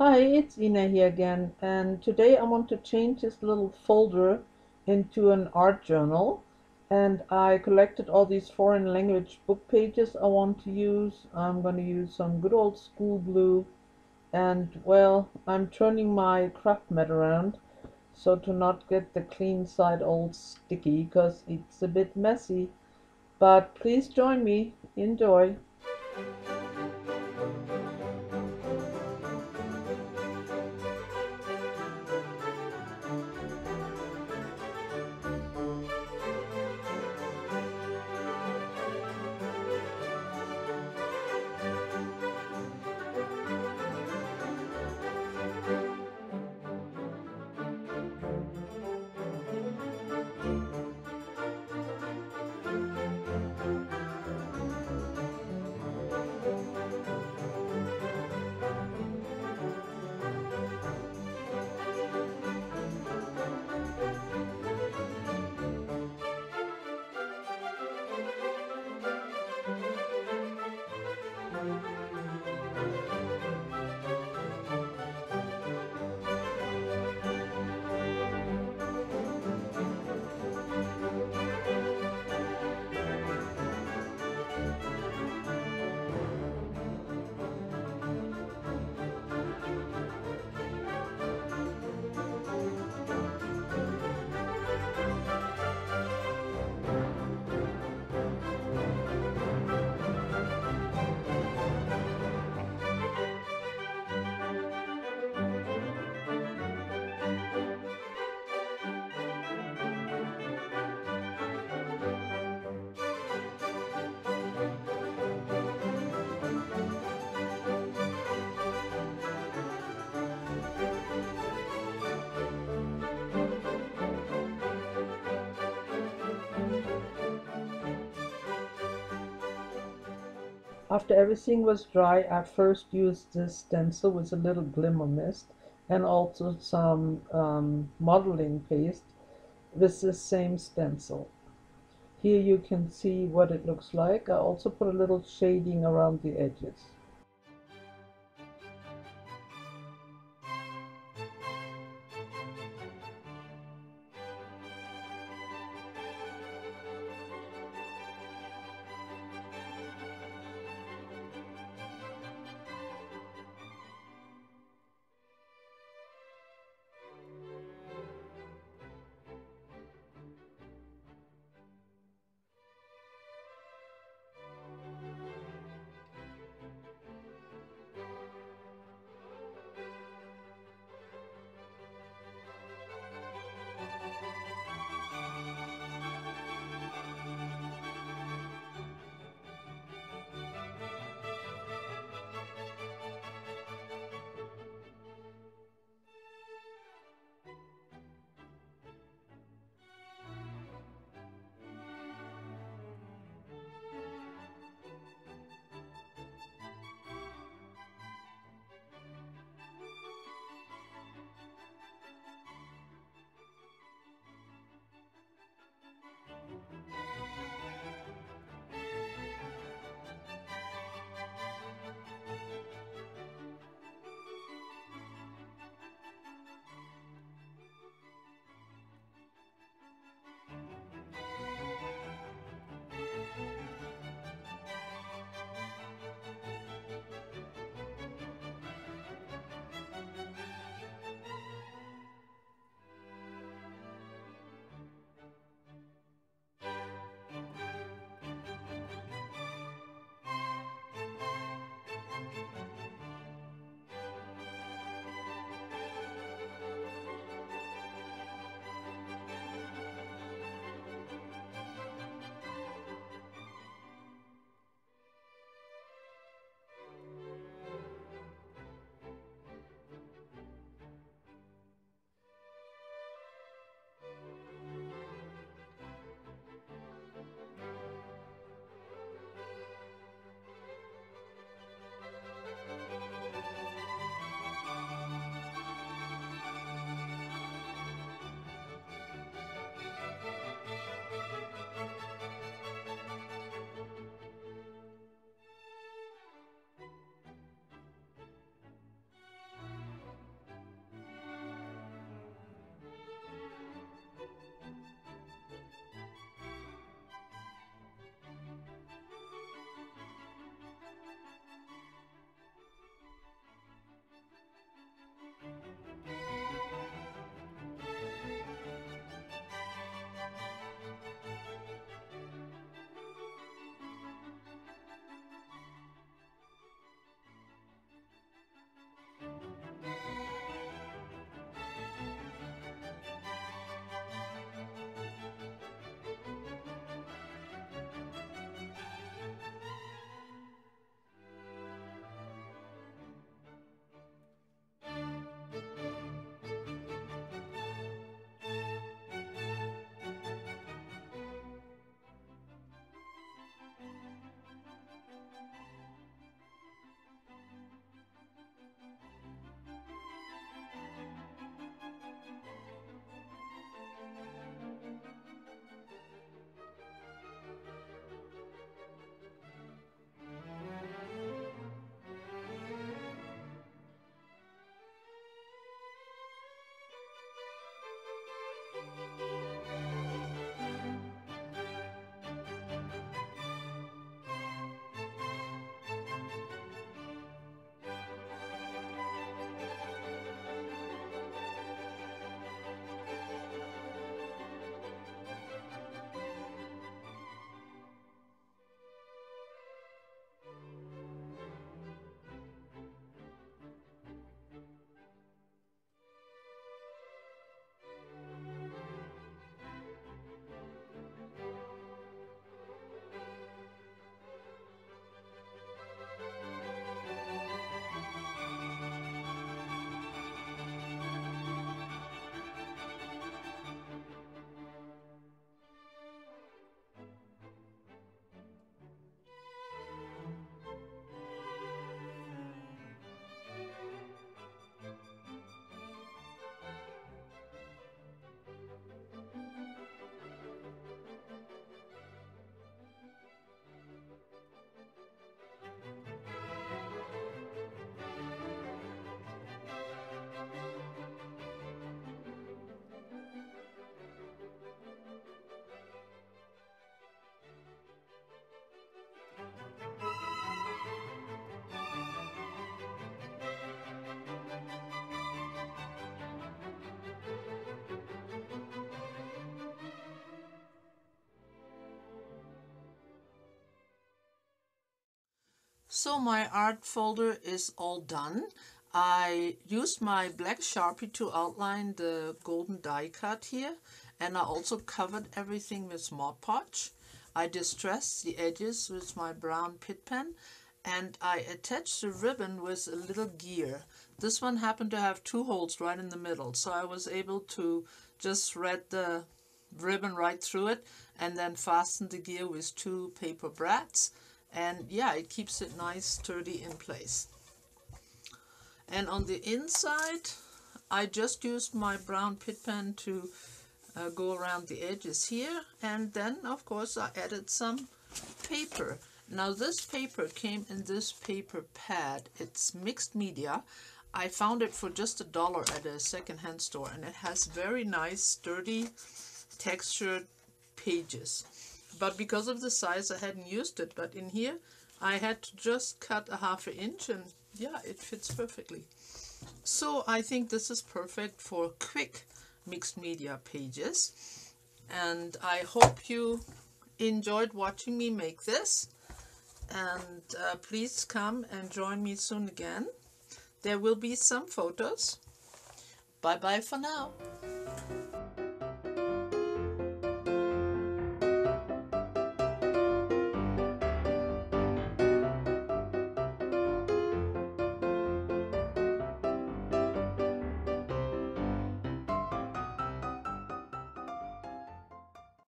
Hi, it's Ina here again, and today I want to change this little folder into an art journal. And I collected all these foreign language book pages I want to use. I'm going to use some good old school glue, and well, I'm turning my craft mat around so to not get the clean side all sticky, because it's a bit messy. But please join me. Enjoy. After everything was dry, I first used this stencil with a little glimmer mist and also some um, modeling paste with the same stencil. Here you can see what it looks like. I also put a little shading around the edges. So my art folder is all done. I used my black sharpie to outline the golden die cut here and I also covered everything with Mod Podge. I distressed the edges with my brown Pitt pen and I attached the ribbon with a little gear. This one happened to have two holes right in the middle so I was able to just thread the ribbon right through it and then fasten the gear with two paper brads and yeah it keeps it nice sturdy in place. And on the inside I just used my brown Pitt pen to uh, go around the edges here. And then of course I added some paper. Now this paper came in this paper pad. It's mixed media. I found it for just a dollar at a secondhand store and it has very nice sturdy textured pages but because of the size I hadn't used it. But in here I had to just cut a half an inch and yeah it fits perfectly. So I think this is perfect for quick mixed media pages. And I hope you enjoyed watching me make this. And uh, please come and join me soon again. There will be some photos. Bye bye for now